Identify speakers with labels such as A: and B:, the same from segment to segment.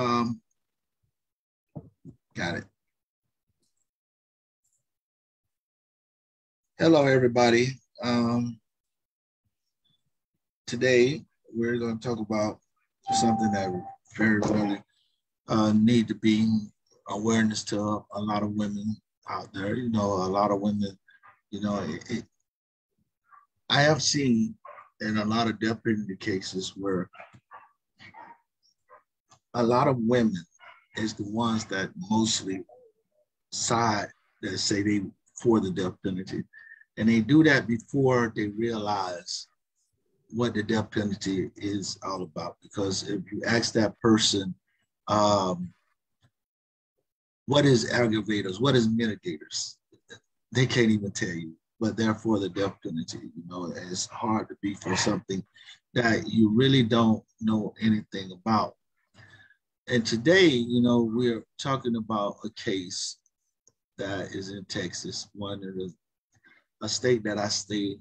A: Um, got it. Hello, everybody. Um, today, we're going to talk about something that very really uh, need to be awareness to a lot of women out there. You know, a lot of women, you know, it, it, I have seen in a lot of penalty cases where a lot of women is the ones that mostly side that say they for the death penalty. And they do that before they realize what the death penalty is all about. Because if you ask that person, um, what is aggravators, what is mitigators, they can't even tell you. But therefore, the death penalty, you know, it's hard to be for something that you really don't know anything about. And today, you know, we're talking about a case that is in Texas, one of the a state that I stay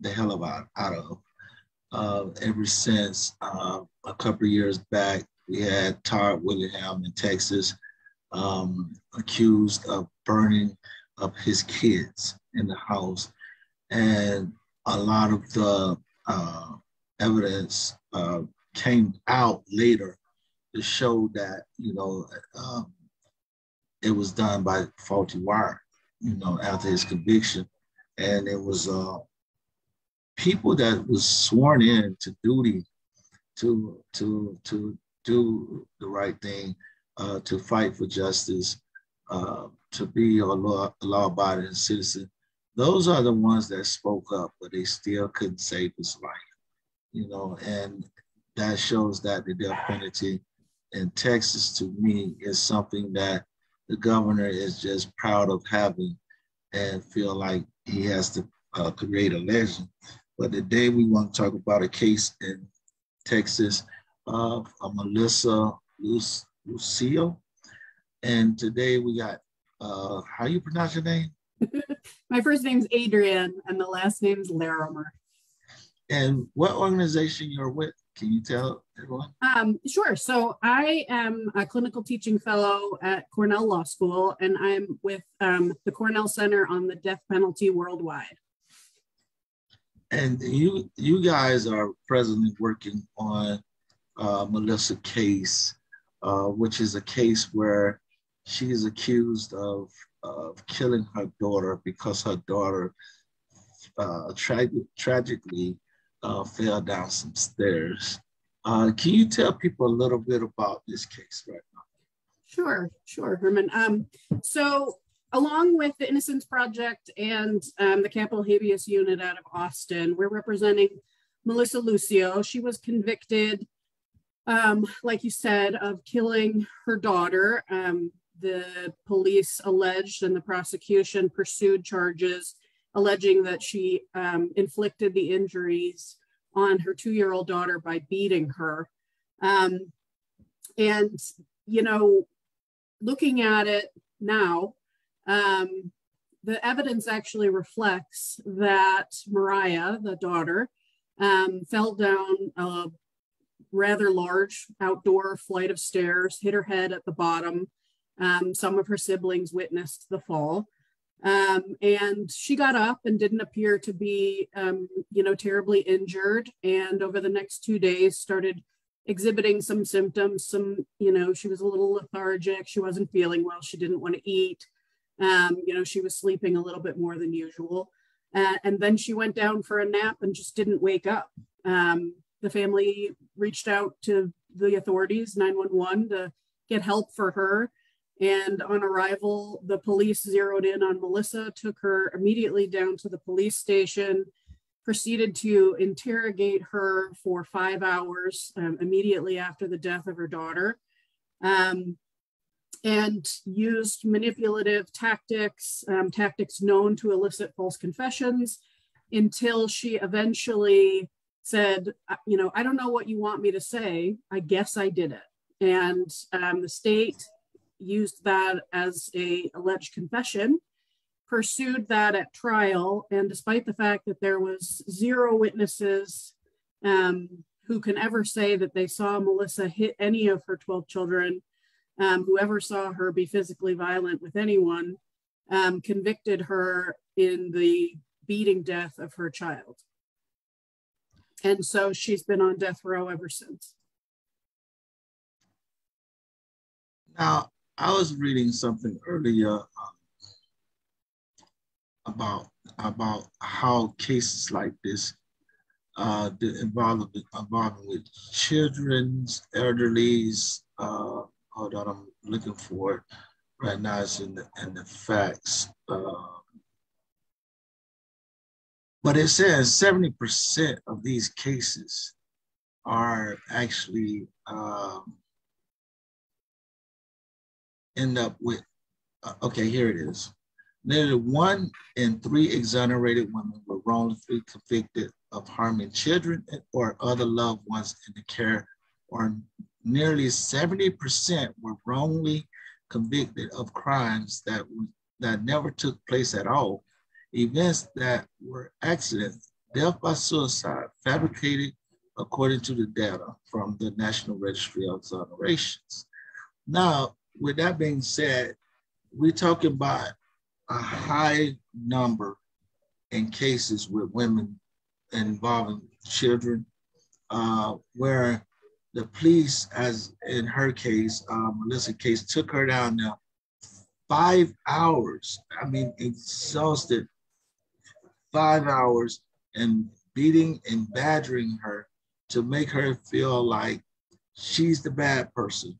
A: the hell of out, out of. Uh, ever since uh, a couple of years back, we had Todd Willingham in Texas um, accused of burning up his kids in the house. And a lot of the uh, evidence uh, came out later to show that, you know, um, it was done by faulty wire, you know, after his conviction and it was uh, people that was sworn in to duty to to to do the right thing, uh, to fight for justice, uh, to be a law law-abiding citizen. Those are the ones that spoke up, but they still couldn't save his life. You know, and that shows that the death penalty in Texas, to me, is something that the governor is just proud of having and feel like he has to uh, create a legend. But today we want to talk about a case in Texas of Melissa Lucio. And today we got, uh, how you pronounce your name?
B: My first name's Adrienne and the last name's Larimer.
A: And what organization you're with? Can you tell everyone?
B: Um, sure. So I am a clinical teaching fellow at Cornell Law School, and I'm with um, the Cornell Center on the Death Penalty Worldwide.
A: And you, you guys are presently working on uh, Melissa case, uh, which is a case where she is accused of, of killing her daughter because her daughter uh, tra- tragically uh, fell down some stairs. Uh, can you tell people a little bit about this case right now?
B: Sure, sure, Herman. Um, so along with the Innocence Project and um, the Capital Habeas Unit out of Austin, we're representing Melissa Lucio. She was convicted, um, like you said, of killing her daughter. Um, the police alleged and the prosecution pursued charges alleging that she um, inflicted the injuries on her two year old daughter by beating her. Um, and, you know, looking at it now, um, the evidence actually reflects that Mariah, the daughter, um, fell down a rather large outdoor flight of stairs, hit her head at the bottom. Um, some of her siblings witnessed the fall. Um, and she got up and didn't appear to be, um, you know, terribly injured. And over the next two days, started exhibiting some symptoms. Some, you know, she was a little lethargic. She wasn't feeling well. She didn't want to eat. Um, you know, she was sleeping a little bit more than usual. Uh, and then she went down for a nap and just didn't wake up. Um, the family reached out to the authorities, 911, to get help for her. And on arrival, the police zeroed in on Melissa, took her immediately down to the police station, proceeded to interrogate her for five hours um, immediately after the death of her daughter, um, and used manipulative tactics, um, tactics known to elicit false confessions, until she eventually said, You know, I don't know what you want me to say. I guess I did it. And um, the state used that as a alleged confession, pursued that at trial, and despite the fact that there was zero witnesses um, who can ever say that they saw Melissa hit any of her 12 children, um, whoever saw her be physically violent with anyone, um, convicted her in the beating death of her child. And so she's been on death row ever since.
A: Now, I was reading something earlier um, about about how cases like this uh, involving involving with children's, elderly's. Uh, hold on, I'm looking for it right now. It's in the in the facts. Uh, but it says 70% of these cases are actually um, end up with, uh, okay, here it is. Nearly one in three exonerated women were wrongfully convicted of harming children or other loved ones in the care, or nearly 70% were wrongly convicted of crimes that, that never took place at all, events that were accidents, death by suicide, fabricated according to the data from the National Registry of Exonerations. Now, with that being said, we're talking about a high number in cases with women involving children, uh, where the police, as in her case, uh, Melissa case, took her down there five hours. I mean, exhausted, five hours, and beating and badgering her to make her feel like she's the bad person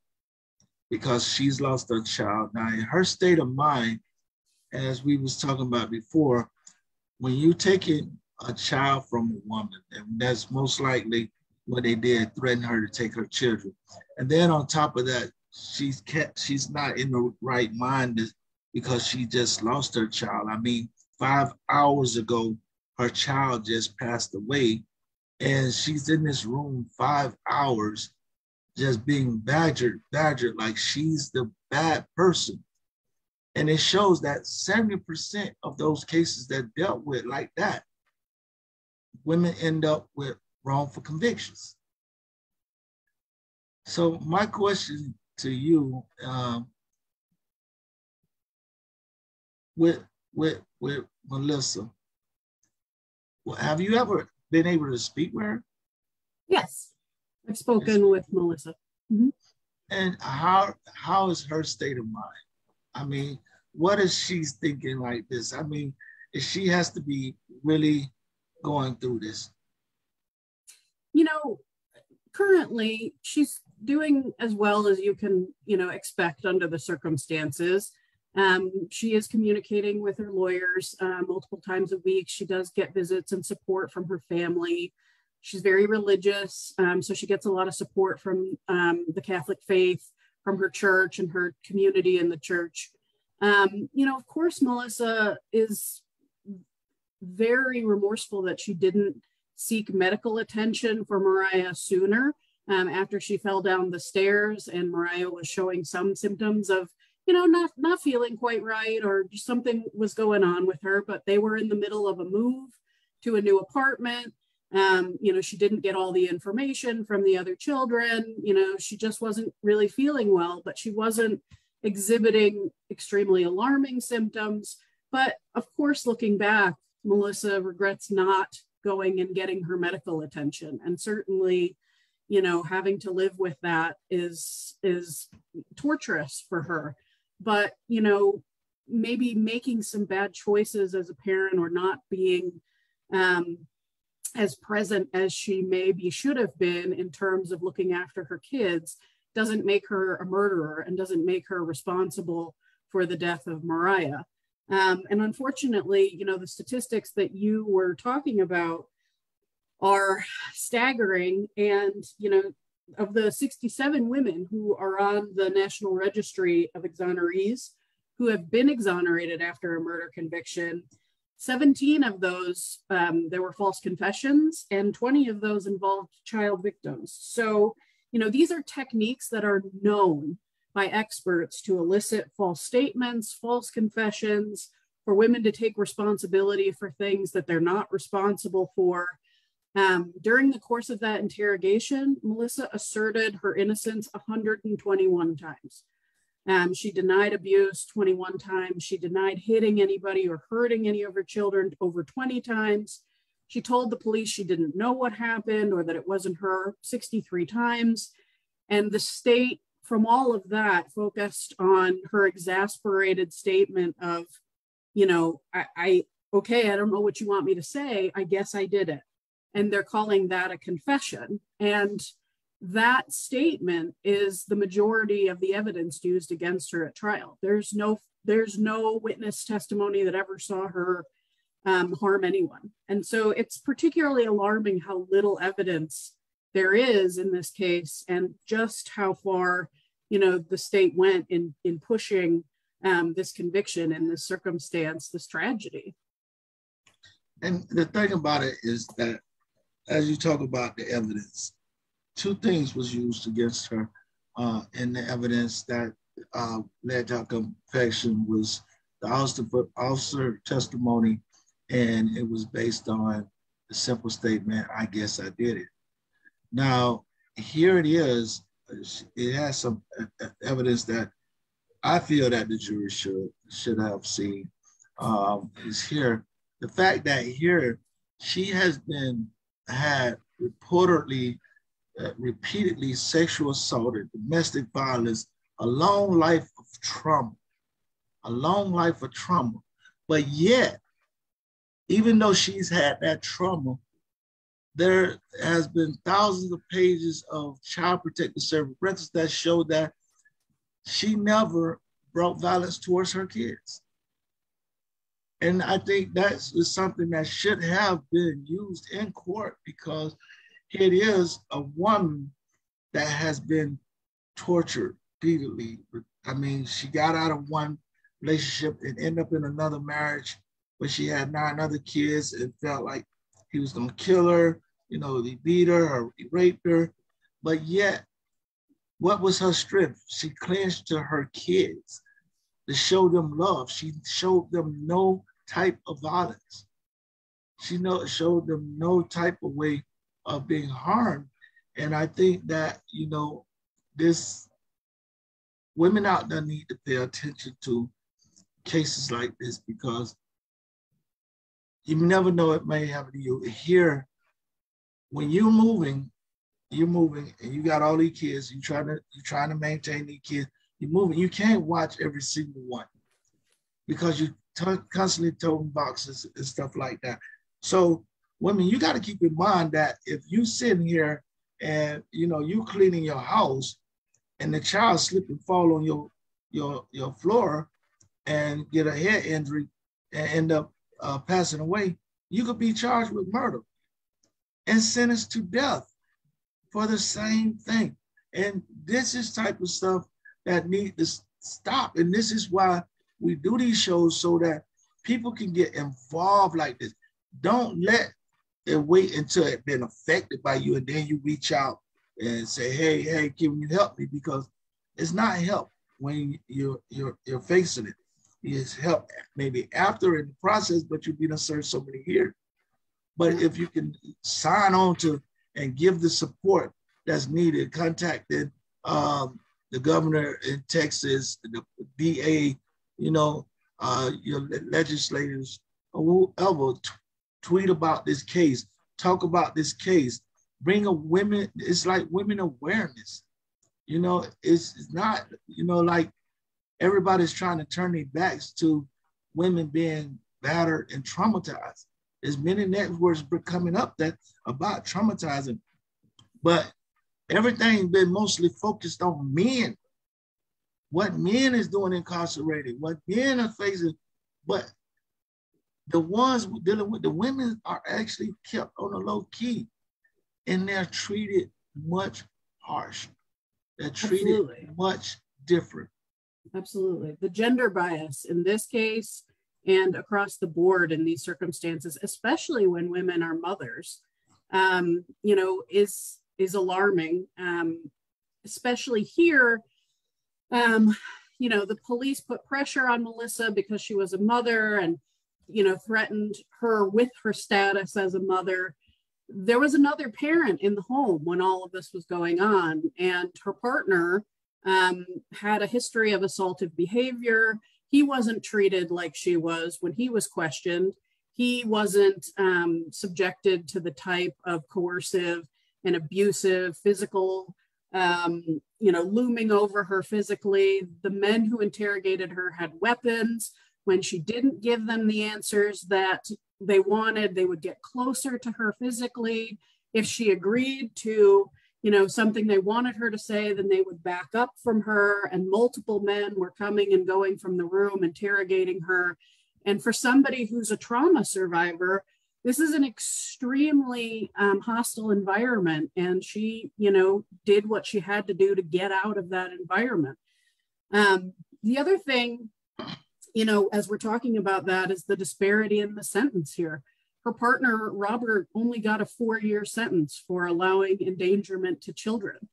A: because she's lost her child. Now, in her state of mind, as we was talking about before, when you taking a child from a woman, and that's most likely what they did, threaten her to take her children. And then on top of that, she's kept, she's not in the right mind because she just lost her child. I mean, five hours ago, her child just passed away, and she's in this room five hours just being badgered, badgered like she's the bad person. And it shows that 70% of those cases that dealt with like that, women end up with wrongful convictions. So my question to you, um, with with with Melissa, well, have you ever been able to speak with her?
B: Yes. I've spoken with Melissa. Mm-hmm.
A: And how how is her state of mind? I mean, what is she thinking like this? I mean, if she has to be really going through this.
B: You know, currently she's doing as well as you can, you know, expect under the circumstances. Um, she is communicating with her lawyers uh, multiple times a week. She does get visits and support from her family. She's very religious, um, so she gets a lot of support from um, the Catholic faith, from her church and her community in the church. Um, you know, of course, Melissa is very remorseful that she didn't seek medical attention for Mariah sooner um, after she fell down the stairs and Mariah was showing some symptoms of, you know, not not feeling quite right or something was going on with her. But they were in the middle of a move to a new apartment. Um, you know, she didn't get all the information from the other children. You know, she just wasn't really feeling well, but she wasn't exhibiting extremely alarming symptoms. But of course, looking back, Melissa regrets not going and getting her medical attention. And certainly, you know, having to live with that is is torturous for her. But, you know, maybe making some bad choices as a parent or not being um, as present as she maybe should have been in terms of looking after her kids doesn't make her a murderer and doesn't make her responsible for the death of Mariah. Um, and unfortunately, you know, the statistics that you were talking about are staggering. And, you know, of the 67 women who are on the National Registry of Exonerees who have been exonerated after a murder conviction, 17 of those, um, there were false confessions, and 20 of those involved child victims. So, you know, these are techniques that are known by experts to elicit false statements, false confessions, for women to take responsibility for things that they're not responsible for. Um, during the course of that interrogation, Melissa asserted her innocence 121 times. Um, she denied abuse 21 times. She denied hitting anybody or hurting any of her children over 20 times. She told the police she didn't know what happened or that it wasn't her 63 times. And the state, from all of that, focused on her exasperated statement of, you know, I, I okay, I don't know what you want me to say. I guess I did it and they're calling that a confession. And that statement is the majority of the evidence used against her at trial. There's no there's no witness testimony that ever saw her um, harm anyone. And so it's particularly alarming how little evidence there is in this case and just how far you know the state went in in pushing um, this conviction and this circumstance, this tragedy.
A: And the thing about it is that as you talk about the evidence, two things was used against her uh, in the evidence that uh, led to her confession was the officer, officer testimony, and it was based on the simple statement, I guess I did it. Now, here it is, it has some evidence that I feel that the jury should should have seen um, is here. The fact that here she has been had reportedly repeatedly sexual assaulted, domestic violence, a long life of trauma, a long life of trauma. But yet, even though she's had that trauma, there has been thousands of pages of child protective service records that show that she never brought violence towards her kids. And I think that's something that should have been used in court because it is a woman that has been tortured repeatedly. I mean, she got out of one relationship and ended up in another marriage where she had nine other kids and felt like he was gonna kill her, you know, he beat her or he raped her. But yet, what was her strength? She clinged to her kids to show them love. She showed them no type of violence. She know, showed them no type of way of being harmed. And I think that, you know, this women out there need to pay attention to cases like this because you never know it may happen to you. Here, when you're moving, you're moving and you got all these kids, you trying to you're trying to maintain these kids, you're moving, you can't watch every single one because you constantly toting boxes and stuff like that. So women, you got to keep in mind that if you sitting here and you know you cleaning your house and the child slip and fall on your your your floor and get a head injury and end up uh, passing away, you could be charged with murder and sentenced to death for the same thing. And this is type of stuff that need to stop. And this is why we do these shows so that people can get involved like this. Don't let it wait until it's been affected by you and then you reach out and say, hey, hey, can you help me? Because it's not help when you're you're you're facing it. It's help maybe after in the process, but you've been served so many years. But if you can sign on to and give the support that's needed, contacting um, the governor in Texas, the DA you know, uh, your legislators or whoever tweet about this case, talk about this case, bring a women, it's like women awareness. You know, it's, it's not, you know, like everybody's trying to turn their backs to women being battered and traumatized. There's many networks coming up that about traumatizing, but everything's been mostly focused on men what men is doing incarcerated, what men are facing, but the ones dealing with the women are actually kept on a low key and they're treated much harsh. They're treated Absolutely. much different.
B: Absolutely. The gender bias in this case and across the board in these circumstances, especially when women are mothers, um, you know, is is alarming. Um, especially here um, you know, the police put pressure on Melissa because she was a mother and, you know, threatened her with her status as a mother. there was another parent in the home when all of this was going on, and her partner um, had a history of assaultive behavior. He wasn't treated like she was when he was questioned. He wasn't um, subjected to the type of coercive and abusive physical, um, you know, looming over her physically. The men who interrogated her had weapons. When she didn't give them the answers that they wanted, they would get closer to her physically. If she agreed to, you know, something they wanted her to say, then they would back up from her. And multiple men were coming and going from the room, interrogating her. And for somebody who's a trauma survivor, this is an extremely um, hostile environment. And she, you know, did what she had to do to get out of that environment. Um, the other thing you know, as we're talking about that, is the disparity in the sentence here. Her partner, Robert, only got a four year sentence for allowing endangerment to children,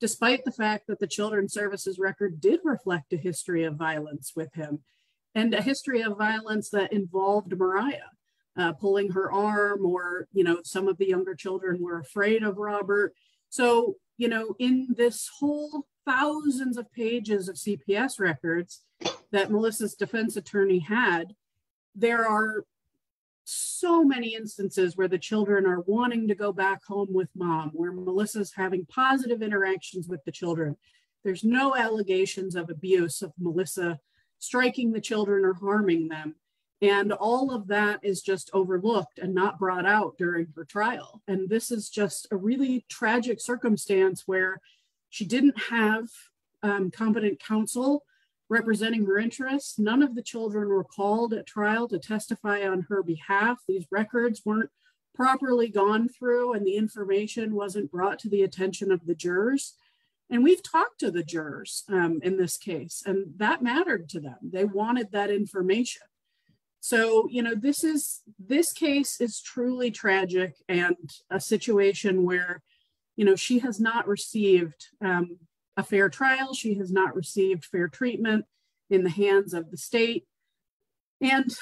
B: despite the fact that the Children's Services record did reflect a history of violence with him and a history of violence that involved Mariah. Uh, pulling her arm, or you know, some of the younger children were afraid of Robert. So, you know, in this whole thousands of pages of CPS records that Melissa's defense attorney had, there are so many instances where the children are wanting to go back home with mom, where Melissa's having positive interactions with the children. There's no allegations of abuse of Melissa striking the children or harming them. And all of that is just overlooked and not brought out during her trial. And this is just a really tragic circumstance where she didn't have um, competent counsel representing her interests. None of the children were called at trial to testify on her behalf. These records weren't properly gone through, and the information wasn't brought to the attention of the jurors. And we've talked to the jurors um, in this case, and that mattered to them. They wanted that information. So, you know, this is this case is truly tragic and a situation where you know, she has not received um, a fair trial. She has not received fair treatment in the hands of the state. And,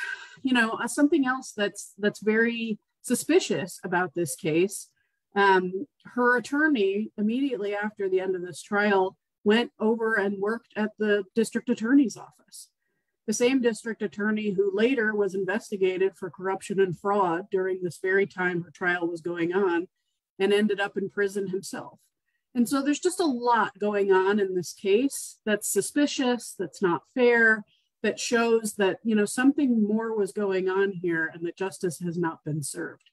B: you know, uh, something else that's that's very suspicious about this case. Um, her attorney, immediately after the end of this trial, went over and worked at the district attorney's office. The same district attorney who later was investigated for corruption and fraud during this very time her trial was going on and ended up in prison himself. And so there's just a lot going on in this case that's suspicious, that's not fair, that shows that, you know, something more was going on here and that justice has not been served.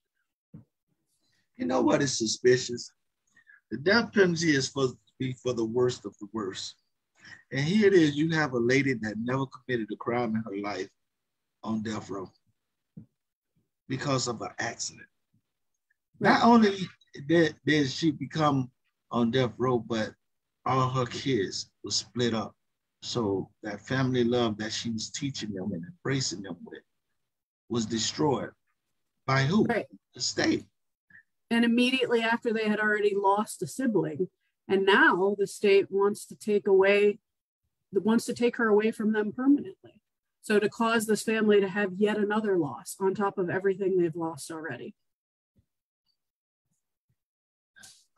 A: You know what is suspicious? The death penalty is supposed to be for the worst of the worst. And here it is, you have a lady that never committed a crime in her life on death row because of an accident. Not only did, did she become on death row, but all her kids were split up. So that family love that she was teaching them and embracing them with was destroyed. By who? Right. The state.
B: And immediately after they had already lost a sibling. And now the state wants to take away, wants to take her away from them permanently. So to cause this family to have yet another loss on top of everything they've lost already.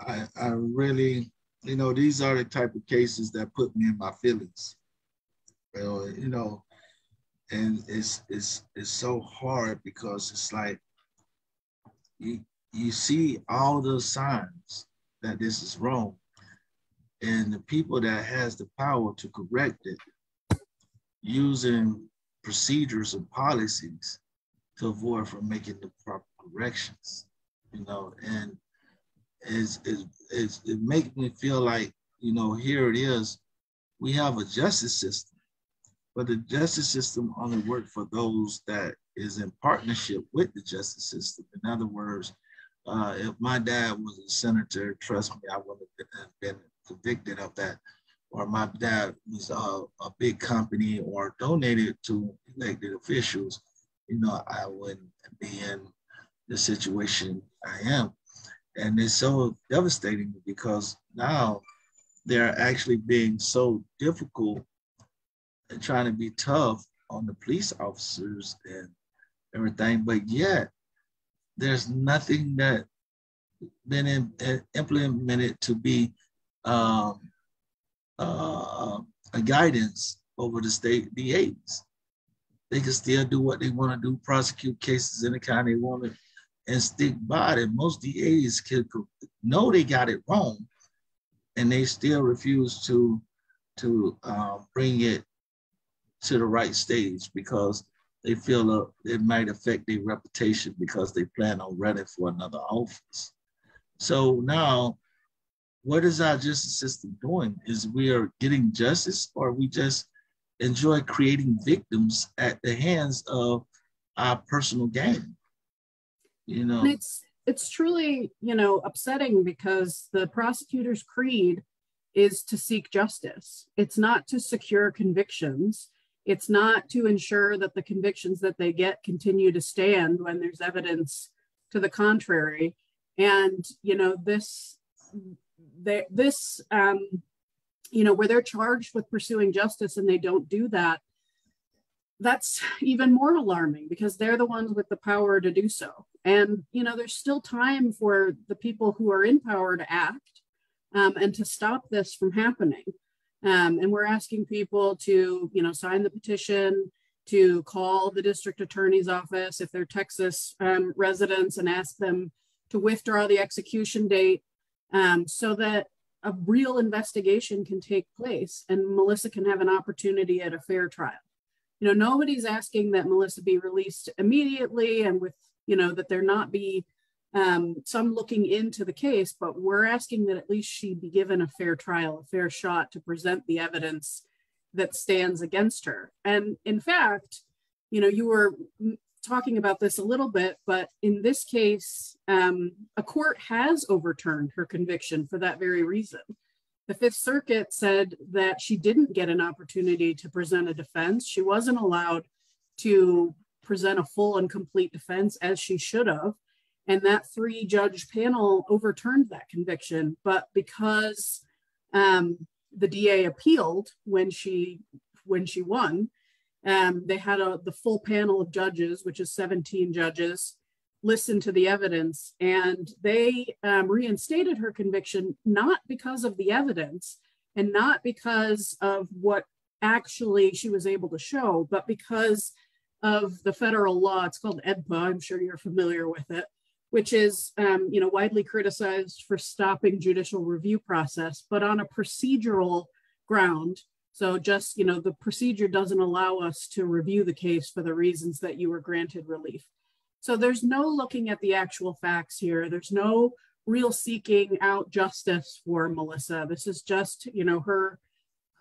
A: I, I really, you know, these are the type of cases that put me in my feelings. Well, you know, and it's it's it's so hard because it's like you you see all the signs that this is wrong, and the people that has the power to correct it using procedures and policies to avoid from making the proper corrections, you know, and is is is it makes me feel like you know here it is. We have a justice system but the justice system only works for those that is in partnership with the justice system. In other words uh, if my dad was a senator trust me i would have been, convicted of that. Or my dad was a, a big company or donated to elected officials you know i wouldn't be in the situation i am and it's so devastating because now they're actually being so difficult and trying to be tough on the police officers and everything. But yet, there's nothing that been in, uh, implemented to be um, uh, a guidance over the state DAs. They can still do what they want to do, prosecute cases in the county they want to, and stick by it. Most DAs can know they got it wrong, and they still refuse to to uh, bring it to the right stage because they feel uh, it might affect their reputation because they plan on running for another office. So now, what is our justice system doing? Is we are getting justice, or we just enjoy creating victims at the hands of our personal gain? You know,
B: and it's it's truly you know upsetting because the prosecutor's creed is to seek justice. It's not to secure convictions. It's not to ensure that the convictions that they get continue to stand when there's evidence to the contrary. And you know this, they, this, um, you know, where they're charged with pursuing justice and they don't do that, that's even more alarming because they're the ones with the power to do so. And you know, there's still time for the people who are in power to act um, and to stop this from happening. Um, and we're asking people to, you know, sign the petition, to call the district attorney's office if they're Texas um, residents and ask them to withdraw the execution date um, so that a real investigation can take place and Melissa can have an opportunity at a fair trial. You know, nobody's asking that Melissa be released immediately and with, you know, that there not be um, some looking into the case, but we're asking that at least she be given a fair trial, a fair shot to present the evidence that stands against her. And in fact, you know, you were talking about this a little bit, but in this case, um, a court has overturned her conviction for that very reason. The Fifth Circuit said that she didn't get an opportunity to present a defense. She wasn't allowed to present a full and complete defense as she should have. And that three judge panel overturned that conviction. But because um, the DA appealed when she when she won, um, they had a, the full panel of judges, which is 17 judges, listen to the evidence, and they um, reinstated her conviction not because of the evidence and not because of what actually she was able to show, but because of the federal law. It's called AEDPA. I'm sure you're familiar with it which is um, you know widely criticized for stopping judicial review process, but on a procedural ground. So just you know the procedure doesn't allow us to review the case for the reasons that you were granted relief. So there's no looking at the actual facts here. There's no real seeking out justice for Melissa. This is just you know her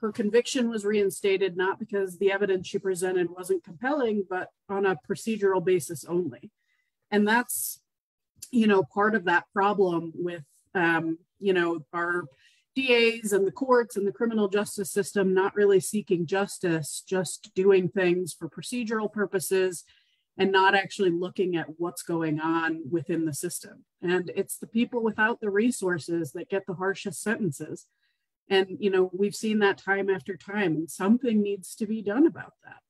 B: her conviction was reinstated not because the evidence she presented wasn't compelling, but on a procedural basis only. And that's you know, part of that problem with, um, you know, our DAs and the courts and the criminal justice system not really seeking justice, just doing things for procedural purposes and not actually looking at what's going on within the system. And it's the people without the resources that get the harshest sentences. And, you know, we've seen that time after time, and something needs to be done about that.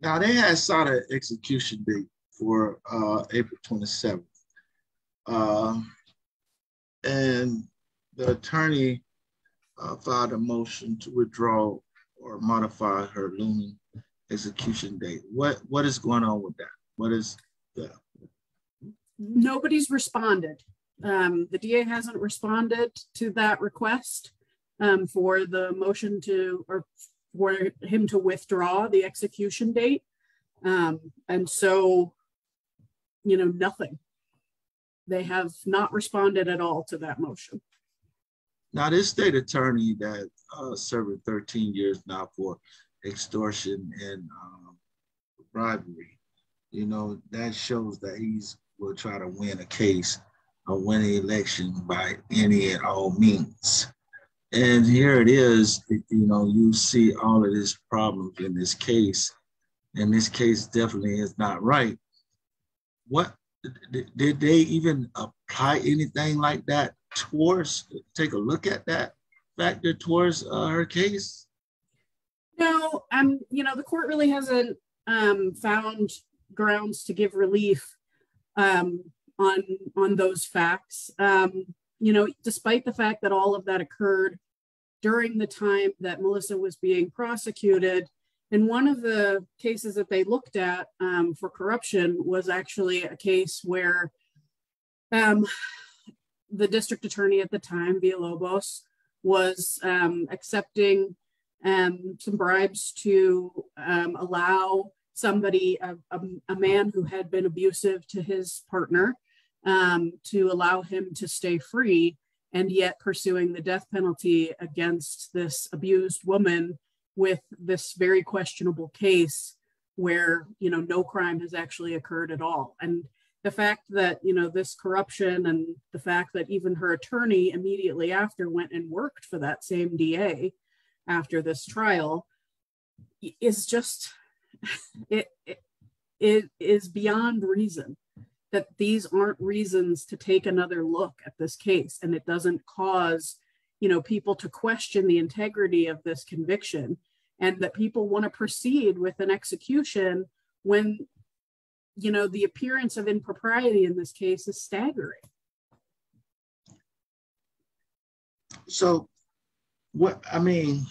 A: Now, they had sought an execution date for uh, April 27th. Uh, and the attorney uh, filed a motion to withdraw or modify her looming execution date. What what is going on with that? What is the?
B: Nobody's responded. Um, the DA hasn't responded to that request um, for the motion to or for him to withdraw the execution date. Um, and so you know, nothing. They have not responded at all to that motion.
A: Now, this state attorney that uh, served 13 years now for extortion and um, bribery, you know, that shows that he's will try to win a case or win election by any and all means. And here it is, you know, you see all of these problems in this case. And this case definitely is not right what did they even apply anything like that towards take a look at that factor towards uh, her case
B: no um you know the court really hasn't um found grounds to give relief um on on those facts. Um, you know, despite the fact that all of that occurred during the time that Melissa was being prosecuted, and one of the cases that they looked at um, for corruption was actually a case where um, the district attorney at the time, Villalobos, was um, accepting um, some bribes to um, allow somebody, a, a, a, man who had been abusive to his partner, um, to allow him to stay free, and yet pursuing the death penalty against this abused woman with this very questionable case where you know no crime has actually occurred at all. And the fact that you know this corruption and the fact that even her attorney immediately after went and worked for that same DA after this trial is just it, it, it is beyond reason that these aren't reasons to take another look at this case. And it doesn't cause you know people to question the integrity of this conviction and that people want to proceed with an execution when you know the appearance of impropriety in this case is staggering.
A: So what i mean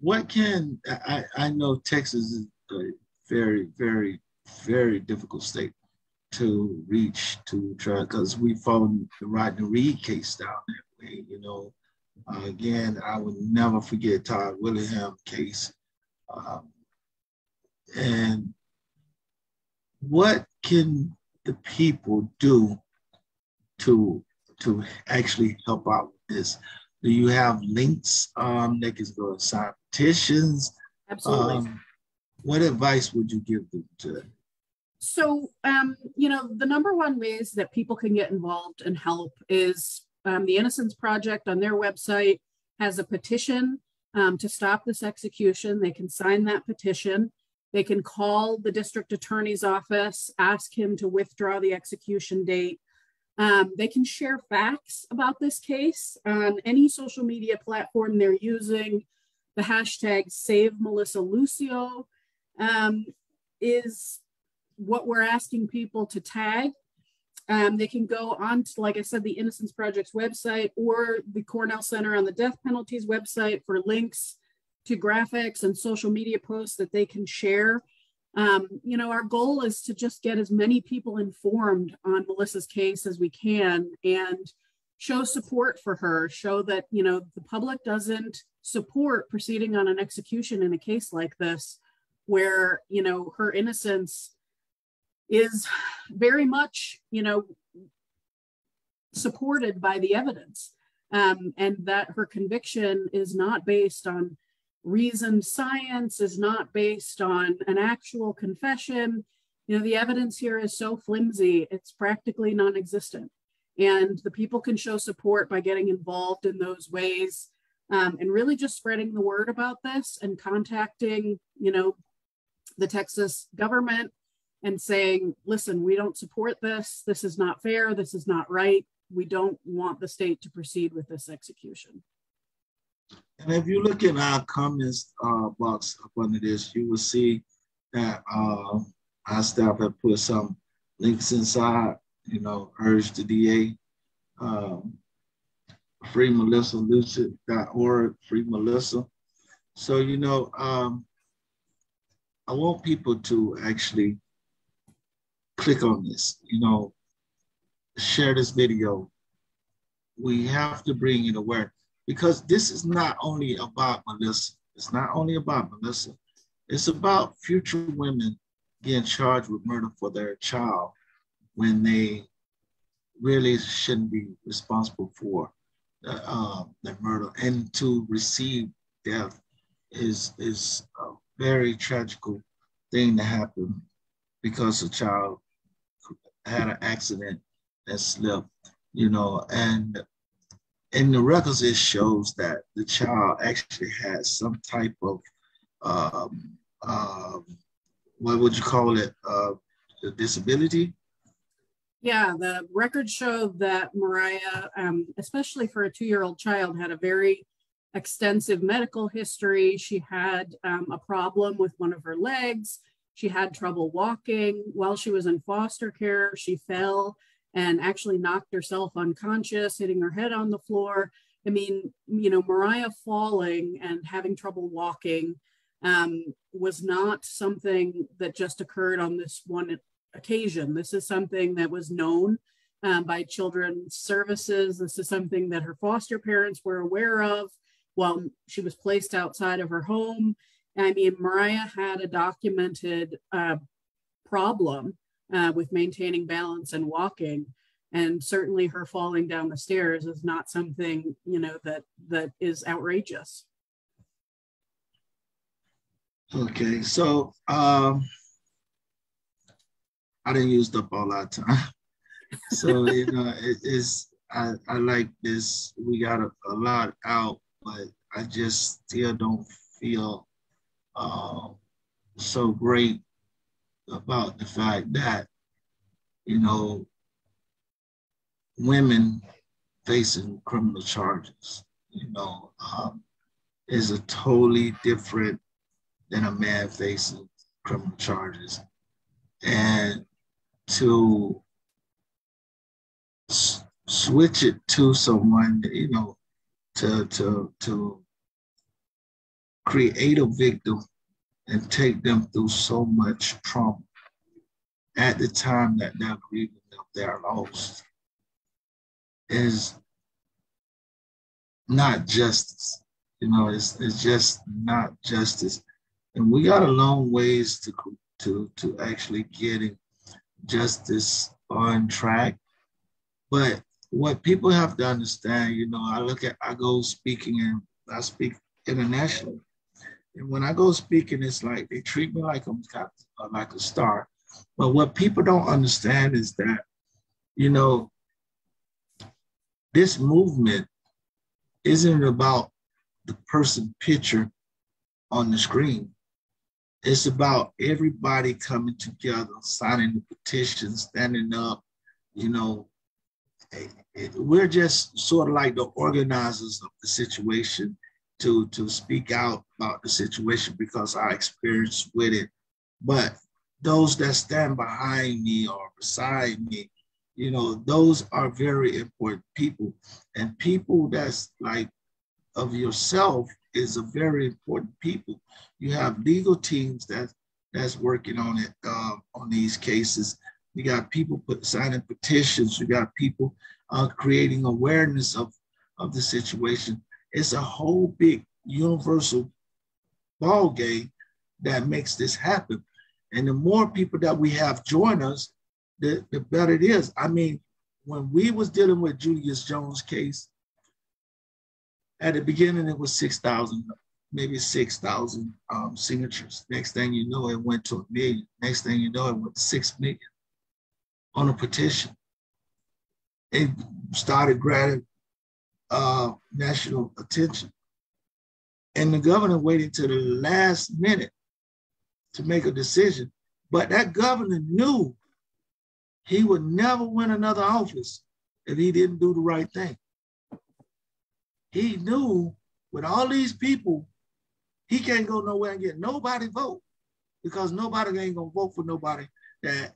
A: what can i i know texas is a very very very difficult state to reach to try because we followed the Rodney Reed case down that way, you know. Uh, again, I would never forget Todd Willingham case. Um, and what can the people do to to actually help out with this? Do you have links um, that can go to sign petitions?
B: Absolutely. Um,
A: what advice would you give them to
B: so, um, you know, the number one ways that people can get involved and help is um, the Innocence Project on their website has a petition um, to stop this execution. They can sign that petition. They can call the district attorney's office, ask him to withdraw the execution date. Um, they can share facts about this case on any social media platform they're using. The hashtag Save Melissa Lucio um, is what we're asking people to tag. Um, they can go on to, like I said, the Innocence Project's website or the Cornell Center on the Death Penalties website for links to graphics and social media posts that they can share. Um, you know, our goal is to just get as many people informed on Melissa's case as we can and show support for her, show that, you know, the public doesn't support proceeding on an execution in a case like this, where, you know, her innocence is very much, you know, supported by the evidence. Um, and that her conviction is not based on reasoned science, is not based on an actual confession. You know, the evidence here is so flimsy, it's practically non existent. And the people can show support by getting involved in those ways um, and really just spreading the word about this and contacting, you know, the Texas government and saying, listen, we don't support this. This is not fair. This is not right. We don't want the state to proceed with this execution.
A: And if you look in our comments uh, box up under this, you will see that uh, our staff have put some links inside, you know, urge the DA, um, free Melissa Lucio.org, free Melissa. So, you know, um, I want people to actually click on this, you know, share this video. We have to bring it aware because this is not only about Melissa. It's not only about Melissa. It's about future women getting charged with murder for their child when they really shouldn't be responsible for the, uh, the murder and to receive death is is a very tragical thing to happen because a child had an accident and slipped, you know, and in the records it shows that the child actually had some type of um, um, what would you call it uh, disability?
B: Yeah the records show that mariah um, especially for a two-year-old child had a very extensive medical history. She had um, a problem with one of her legs She had trouble walking while she was in foster care. She fell and actually knocked herself unconscious, hitting her head on the floor. I mean, you know, Mariah falling and having trouble walking um, was not something that just occurred on this one occasion. This is something that was known um, by children's services. This is something that her foster parents were aware of while she was placed outside of her home. I mean, Mariah had a documented uh, problem uh, with maintaining balance and walking. And certainly her falling down the stairs is not something, you know, that that is outrageous.
A: Okay, so um, I didn't use up all our time. so you know, it is I, I like this. We got a, a, lot out, but I just still don't feel uh, so great about the fact that you know women facing criminal charges, you know, um, is a totally different than a man facing criminal charges. And to s- switch it to someone, you know, to, to, to create a victim and take them through so much trauma at the time that they're grieving of their loss is not justice. You know, it's, it's just not justice and we got a long ways to to to actually getting justice on track. But what people have to understand, you know, I look at I go speaking and I speak internationally, and when I go speaking, it's like they treat me like I'm uh, like a star. But what people don't understand is that, you know, this movement isn't about the person picture on the screen. It's about everybody coming together, signing the petition, standing up. You know, we're just sort of like the organizers of the situation to to speak out about the situation because I experienced with it. But those that stand behind me or beside me, you know, those are very important people. And people that's like of yourself is a very important people. You have legal teams that that's working on it uh, on these cases. You got people put, signing petitions. You got people uh, creating awareness of of the situation. It's a whole big universal ball game that makes this happen. And the more people that we have join us, the, the better it is. I mean, when we was dealing with Julius Jones case, at the beginning, it was 6,000, maybe 6,000 um, signatures. Next thing you know, it went to a million. Next thing you know, it went to 6 million on a petition. It started grabbing uh, national attention. And the governor waited to the last minute to make a decision. But that governor knew he would never win another office if he didn't do the right thing he knew with all these people, he can't go nowhere and get nobody vote because nobody ain't gonna vote for nobody that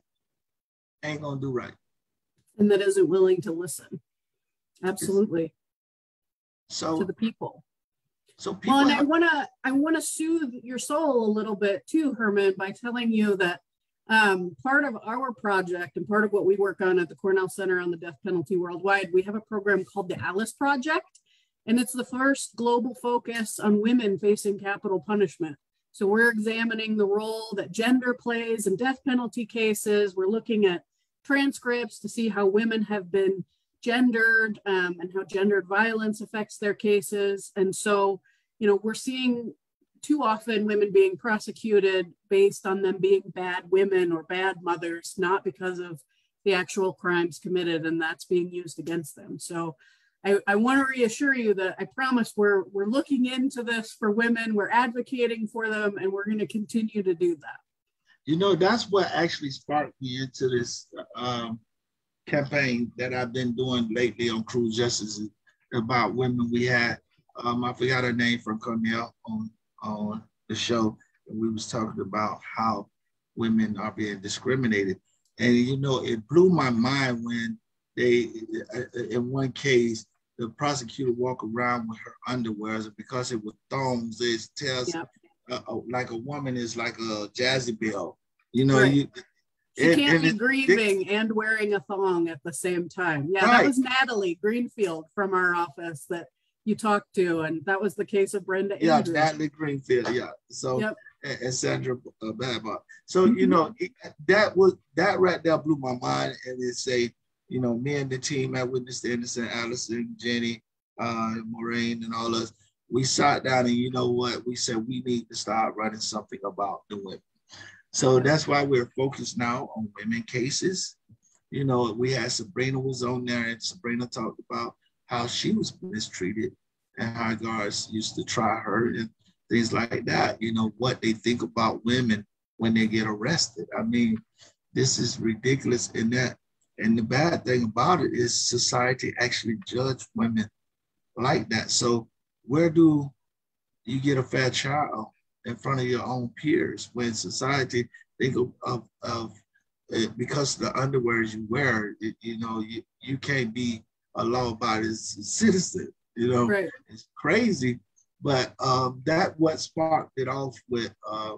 A: ain't gonna do right.
B: And that isn't willing to listen. Absolutely.
A: So
B: to the people.
A: So people
B: well, and have, I wanna I wanna soothe your soul a little bit too, Herman, by telling you that um, part of our project and part of what we work on at the Cornell Center on the Death Penalty Worldwide, we have a program called the Alice Project and it's the first global focus on women facing capital punishment. So we're examining the role that gender plays in death penalty cases. We're looking at transcripts to see how women have been gendered um, and how gendered violence affects their cases. And so, you know, we're seeing too often women being prosecuted based on them being bad women or bad mothers, not because of the actual crimes committed, and that's being used against them. So I, I want to reassure you that I promise we're we're looking into this for women, we're advocating for them, and we're going to continue to do that.
A: You know, that's what actually sparked me into this um, campaign that I've been doing lately on Cruel Justice about women. We had um, I forgot her name from Cornell on on the show, and we was talking about how women are being discriminated. And you know, it blew my mind when they, in one case, the prosecutor walk around with her underwears because it was thongs. It tells uh, uh, like a woman is like a Jezebel. You know, right. you,
B: she and, can't and be it, grieving it, and wearing a thong at the same time. Yeah, right. that was Natalie Greenfield from our office that you talked to, and that was the case of Brenda.
A: Yeah, Andrews. Natalie Greenfield. Yeah. So yep. and, Sandra uh. So mm-hmm. you know it, that was that right there blew my mind, and it say you know me and the team at Witness Innocent, Allison, Jenny, uh, Maureen, and all us. We sat down and you know what? We said we need to start running something about the women. So that's why we're focused now on women cases. You know, we had Sabrina was on there, and Sabrina talked about how she was mistreated and how guards used to try her and things like that. You know, what they think about women when they get arrested. I mean, this is ridiculous in that. And the bad thing about it is society actually judge women like that. So where do you get a fair trial in front of your own peers when society think of, of, of it, because the underwear you wear, it, you know, you, you can't be a law-abiding citizen. You know, right. it's crazy. But um, that what sparked it off with uh,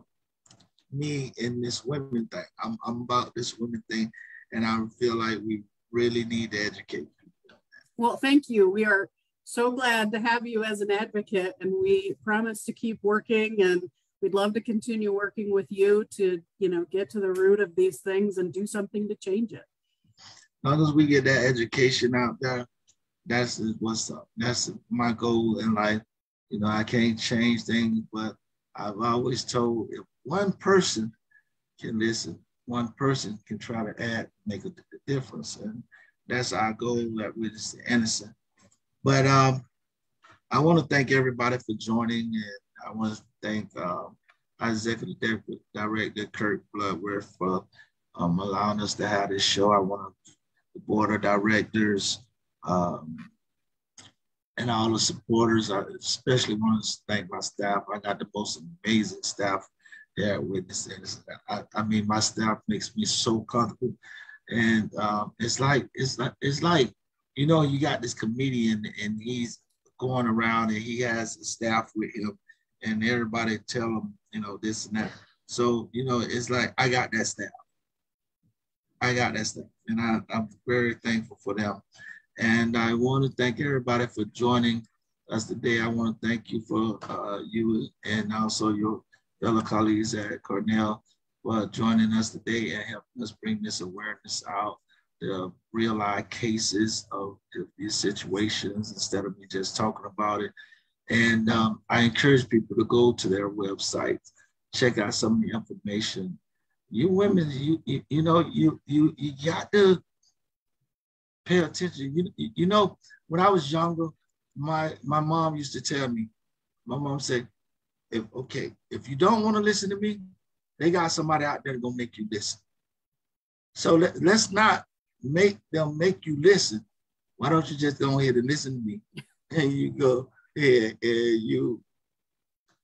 A: me in this women thing. I'm, I'm about this women thing, and I feel like we really need to educate people.
B: Well, thank you. We are so glad to have you as an advocate and we promise to keep working and we'd love to continue working with you to you know get to the root of these things and do something to change it.
A: As long as we get that education out there that's what's up. That's my goal in life. You know i can't change things but i've always told if one person can listen one person can try to add make a difference and that's our goal that we're just Innocent but um, I want to thank everybody for joining, and I want to thank our executive director Kirk Bloodsworth for um, allowing us to have this show. I want the board of directors um, and all the supporters. I especially want to thank my staff. I got the most amazing staff here at Witness. I, I mean, my staff makes me so comfortable, and um, it's like it's like it's like you know, you got this comedian and he's going around and he has staff with him and everybody tell him, you know, this and that. So, you know, it's like I got that staff. I got that staff. And I, I'm very thankful for them. And I want to thank everybody for joining us today. I want to thank you for uh, you and also your fellow colleagues at Cornell for joining us today and helping us bring this awareness out the real life cases of these situations instead of me just talking about it. And um, I encourage people to go to their website, check out some of the information. You women, you you, you know, you you you got to pay attention. You, you know, when I was younger, my my mom used to tell me, my mom said, if okay, if you don't want to listen to me, they got somebody out there gonna make you listen. So let, let's not make them make you listen. Why don't you just go ahead and listen to me? And you go ahead and you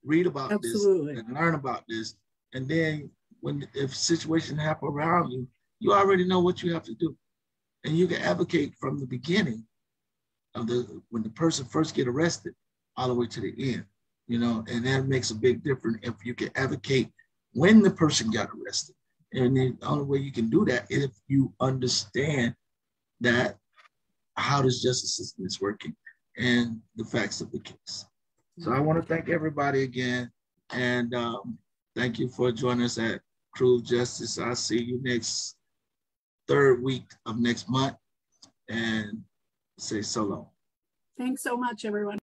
A: read about Absolutely. this and learn about this. And then when if situation happen around you, you already know what you have to do. And you can advocate from the beginning of the when the person first get arrested all the way to the end. You know, and that makes a big difference if you can advocate when the person got arrested and the only way you can do that is if you understand that how this justice system is working and the facts of the case. So I want to thank everybody again. And um, thank you for joining us at Cruel Justice. I'll see you next third week of next month and say so long.
B: Thanks so much, everyone.